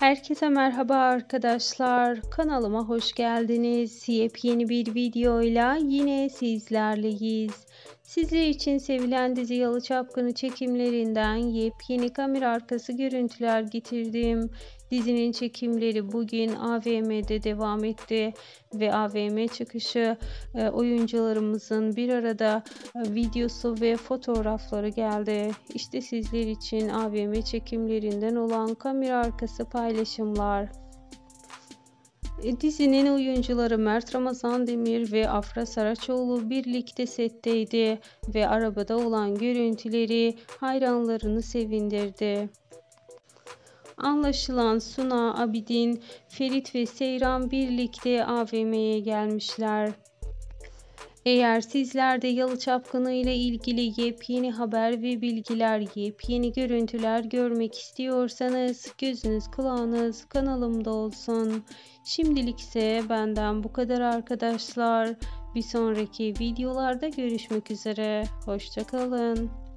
Herkese merhaba arkadaşlar. Kanalıma hoş geldiniz. Yepyeni bir videoyla yine sizlerleyiz. Sizler için sevilen dizi Yalı Çapkını çekimlerinden yepyeni kamera arkası görüntüler getirdim. Dizinin çekimleri bugün AVM'de devam etti ve AVM çıkışı e, oyuncularımızın bir arada e, videosu ve fotoğrafları geldi. İşte sizler için AVM çekimlerinden olan kamera arkası paylaşımlar. E, dizinin oyuncuları Mert Ramazan Demir ve Afra Saraçoğlu birlikte setteydi ve arabada olan görüntüleri hayranlarını sevindirdi. Anlaşılan Suna, Abidin, Ferit ve Seyran birlikte AVM'ye gelmişler. Eğer sizler de Yalı Çapkını ile ilgili yepyeni haber ve bilgiler, yepyeni görüntüler görmek istiyorsanız gözünüz kulağınız kanalımda olsun. Şimdilik ise benden bu kadar arkadaşlar. Bir sonraki videolarda görüşmek üzere. Hoşçakalın.